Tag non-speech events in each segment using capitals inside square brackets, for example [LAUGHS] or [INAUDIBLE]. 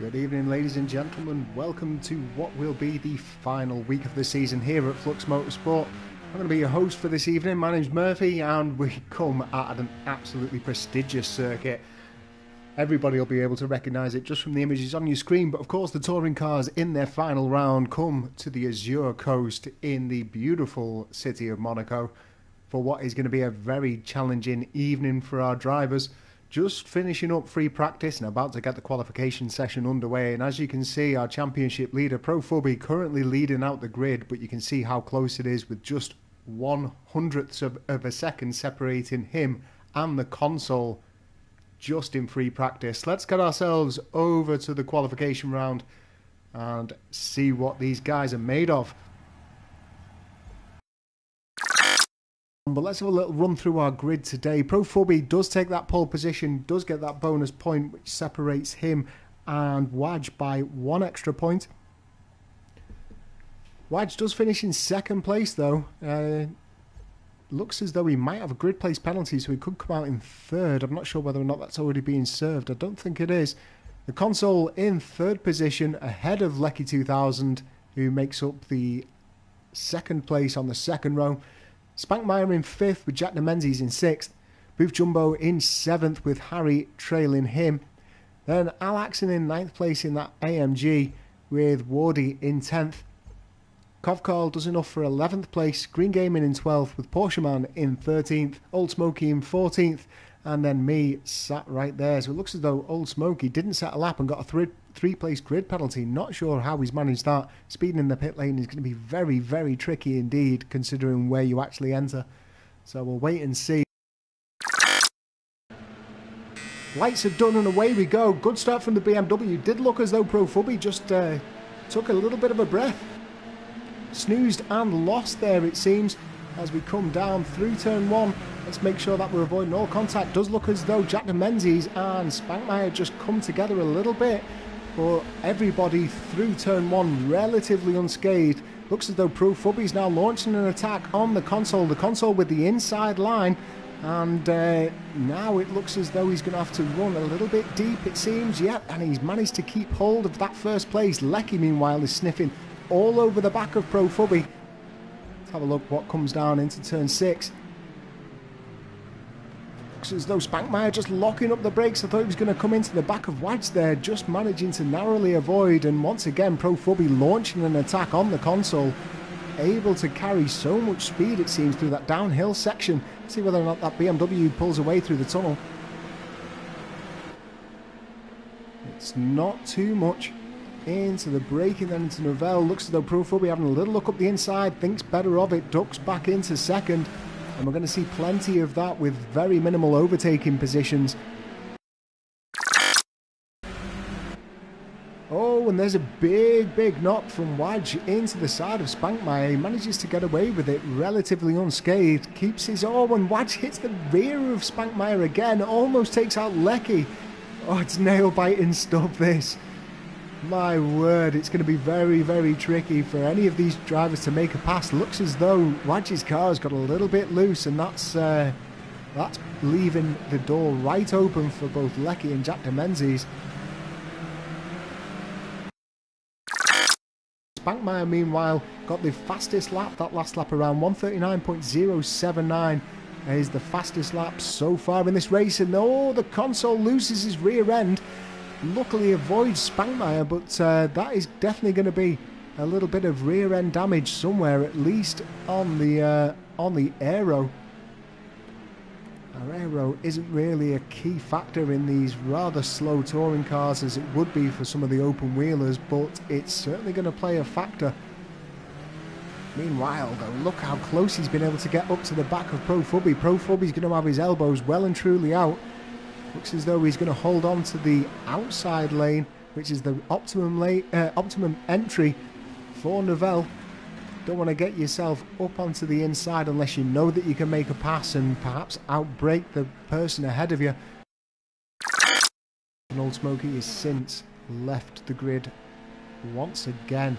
Good evening, ladies and gentlemen. Welcome to what will be the final week of the season here at Flux Motorsport. I'm going to be your host for this evening. My name's Murfi, and we come at an absolutely prestigious circuit. Everybody will be able to recognise it just from the images on your screen, but of course, the touring cars in their final round come to the Azure Coast in the beautiful city of Monaco for what is going to be a very challenging evening for our drivers just finishing up free practice and about to get the qualification session underway. And as you can see, our championship leader, Pro Fubby, currently leading out the grid, but you can see how close it is with just one hundredths of, of a second separating him and the console just in free practice. Let's get ourselves over to the qualification round and see what these guys are made of. But let's have a little run through our grid today. Pro Fubby does take that pole position, does get that bonus point, which separates him and Waj by one extra point. Waj does finish in second place, though. Uh, looks as though he might have a grid place penalty, so he could come out in third. I'm not sure whether or not that's already being served. I don't think it is. The console in third position, ahead of Lecky 2000, who makes up the second place on the second row. Spankmeyer in fifth with Jack Menzies in sixth. Booth Jumbo in seventh with Harry trailing him. Then Al Axon in ninth place in that AMG with Wardy in tenth. Kovkarl does enough for 11th place, Green Gaming in 12th with Porscheman in 13th, Old Smoky in 14th, and then me sat right there. So it looks as though Old Smoky didn't set a lap and got a three, three place grid penalty. Not sure how he's managed that. Speeding in the pit lane is going to be very, very tricky indeed, considering where you actually enter. So we'll wait and see. Lights are done and away we go. Good start from the BMW. Did look as though Pro Fubby just uh, took a little bit of a breath. Snoozed and lost there, it seems, as we come down through turn one. Let's make sure that we're avoiding all contact. Does look as though Jack Menzies and Spankmeyer just come together a little bit, but everybody through turn one relatively unscathed. Looks as though Pro Fubby's now launching an attack on the console. The console with the inside line. And uh, now it looks as though he's going to have to run a little bit deep, it seems. Yep, and he's managed to keep hold of that first place. Lecky, meanwhile, is sniffing all over the back of Pro Fubby. Let's have a look what comes down into turn six. Looks as though Spankmeyer just locking up the brakes. I thought he was going to come into the back of Wads there, just managing to narrowly avoid. And once again, Pro Fubby launching an attack on the console. Able to carry so much speed, it seems, through that downhill section. See whether or not that BMW pulls away through the tunnel. It's not too much into the braking then into Nouvelle. Looks as though Pro Fubby having a little look up the inside, thinks better of it, ducks back into second. And we're going to see plenty of that with very minimal overtaking positions. Oh, and there's a big, big knock from Wadge into the side of Spankmeyer. He manages to get away with it relatively unscathed. Keeps his... Oh, and Wadge hits the rear of Spankmeyer again. Almost takes out Lecky. Oh, it's nail-biting stuff, this. My word, it's going to be very, very tricky for any of these drivers to make a pass. Looks as though Wadge's car has got a little bit loose, and that's uh, that's leaving the door right open for both Lecky and Jack Menzies. Spankmeyer, meanwhile, got the fastest lap, that last lap around 139.079 is the fastest lap so far in this race. And oh, the console loses his rear end luckily avoids Spankmeyer, but uh, that is definitely going to be a little bit of rear end damage somewhere, at least on the uh, on the aero. Our aero isn't really a key factor in these rather slow touring cars as it would be for some of the open wheelers, but it's certainly going to play a factor. Meanwhile, though, look how close he's been able to get up to the back of Pro Fubby. Pro Fubby's going to have his elbows well and truly out. Looks as though he's going to hold on to the outside lane, which is the optimum lane, uh, optimum entry for Nouvelle. Don't want to get yourself up onto the inside unless you know that you can make a pass and perhaps outbreak the person ahead of you. And Old Smoky has since left the grid once again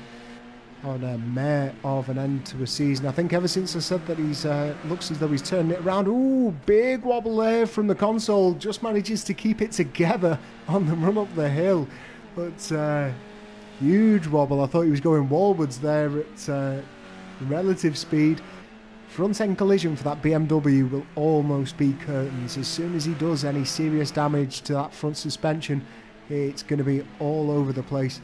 on a mare of an end to a season. I think ever since I said that he's uh, looks as though he's turned it around. Ooh, big wobble there from the console. Just manages to keep it together [LAUGHS] on the run up the hill. But uh, huge wobble. I thought he was going wallwards there at uh, relative speed. Front end collision for that BMW will almost be curtains. As soon as he does any serious damage to that front suspension, it's going to be all over the place.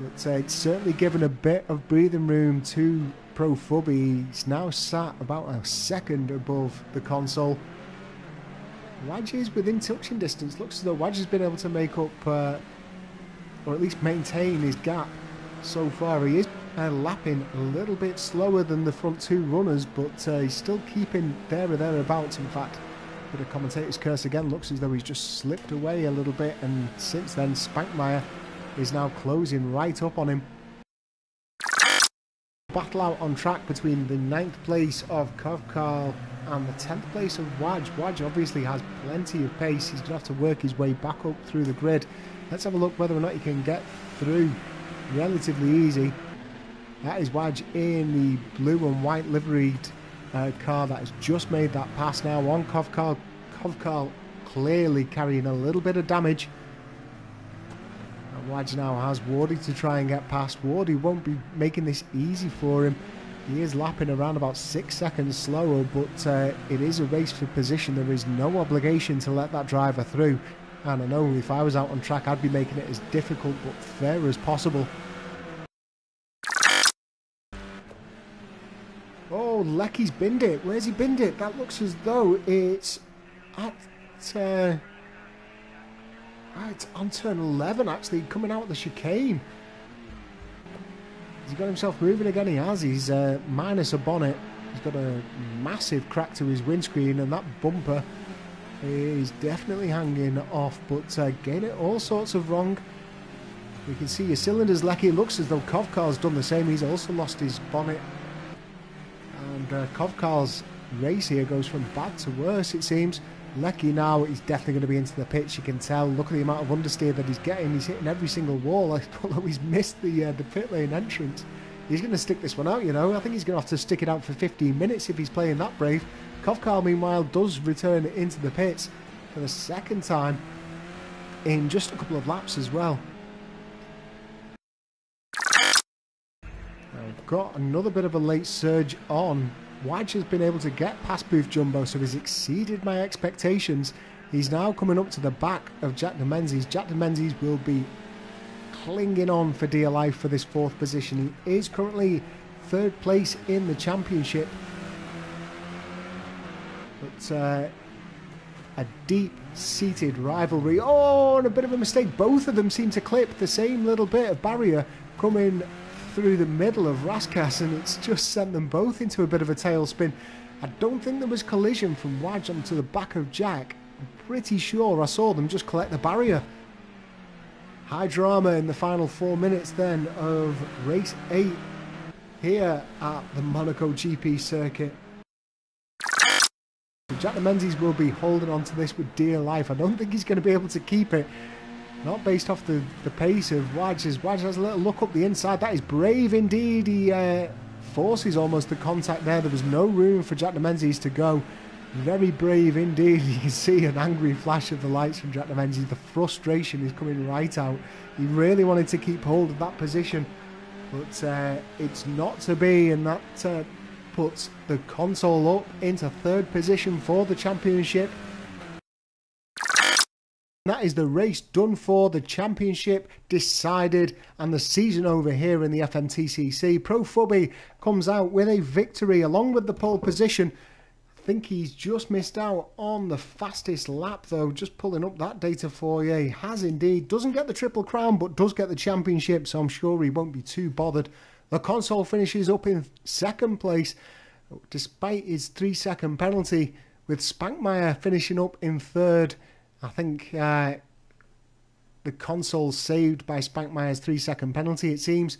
But uh, it's certainly given a bit of breathing room to Pro Fubby. He's now sat about a second above the console. Wadge is within touching distance. Looks as though Wadge has been able to make up, uh, or at least maintain his gap so far. He is uh, lapping a little bit slower than the front two runners, but uh, he's still keeping there or thereabouts. In fact, with a commentator's curse again, looks as though he's just slipped away a little bit, and since then, Spankmeyer is now closing right up on him. Battle out on track between the ninth place of Kovkarl and the 10th place of Wadge. Wadge obviously has plenty of pace. He's going to have to work his way back up through the grid. Let's have a look whether or not he can get through relatively easy. That is Wadge in the blue and white liveried uh, car that has just made that pass now on Kovkarl. Kovkarl clearly carrying a little bit of damage. Wadge now has Wardy to try and get past. Wardy won't be making this easy for him. He is lapping around about six seconds slower, but uh, it is a race for position. There is no obligation to let that driver through. And I know if I was out on track, I'd be making it as difficult but fair as possible. Oh, Lecky's binned it. Where's he binned it? That looks as though it's at. Uh, it's on turn 11 actually, coming out of the chicane. He's got himself moving again? He has. He's uh, minus a bonnet. He's got a massive crack to his windscreen, and that bumper is definitely hanging off. But uh, getting it all sorts of wrong. We can see your cylinders lecky. It looks as though Kovkarl's done the same. He's also lost his bonnet. And uh, Kovkarl's race here goes from bad to worse, it seems. Lecky now is definitely going to be into the pitch. You can tell. Look at the amount of understeer that he's getting. He's hitting every single wall. [LAUGHS] Although he's missed the uh, the pit lane entrance, he's going to stick this one out. You know, I think he's going to have to stick it out for 15 minutes if he's playing that brave. Kovkarl, meanwhile, does return into the pits for the second time in just a couple of laps as well. I've got another bit of a late surge on Wadge has been able to get past Booth Jumbo, so he's exceeded my expectations. He's now coming up to the back of Jack de Menzies. Jack de Menzies will be clinging on for dear life for this fourth position. He is currently third place in the championship. But uh, a deep seated rivalry. Oh, and a bit of a mistake. Both of them seem to clip the same little bit of barrier coming through the middle of Rascasse and it's just sent them both into a bit of a tailspin. I don't think there was collision from Wadge onto the back of Jack. I'm pretty sure I saw them just collect the barrier. High drama in the final four minutes then of race eight here at the Monaco GP circuit. Jack de Menzies will be holding on to this with dear life. I don't think he's going to be able to keep it. Not based off the, the pace of Wadge. As Wadge has a little look up the inside. That is brave indeed. He uh, forces almost the contact there. There was no room for Jack de Menzies to go. Very brave indeed. [LAUGHS] You can see an angry flash of the lights from Jack de Menzies. The frustration is coming right out. He really wanted to keep hold of that position, but uh, it's not to be, and that uh, puts the console up into third position for the championship. That is the race done for, the championship decided, and the season over here in the FMTCC. Pro Fubby comes out with a victory along with the pole position. I think he's just missed out on the fastest lap, though. Just pulling up that data for you. He has indeed. Doesn't get the Triple Crown, but does get the championship, so I'm sure he won't be too bothered. The console finishes up in second place, despite his three second penalty, with Spankmeyer finishing up in third. I think uh, the console saved by Spankmeyer's three second penalty, it seems.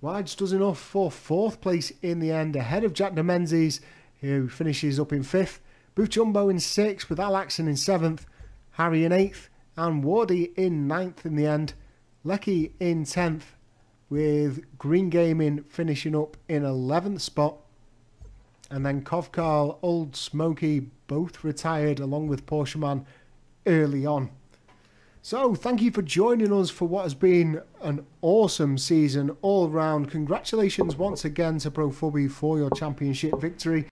Wadge does enough for fourth place in the end, ahead of Jack de Menzies, who finishes up in fifth. Booth Jumbo in sixth, with Alaxon in seventh, Harry in eighth, and Wardy in ninth in the end. Lecky in tenth, with Green Gaming finishing up in 11th spot. And then Kovkarl, Old Smoky, both retired along with Porsche Man early on. So, thank you for joining us for what has been an awesome season all round. Congratulations once again to Pro Fubby for your championship victory.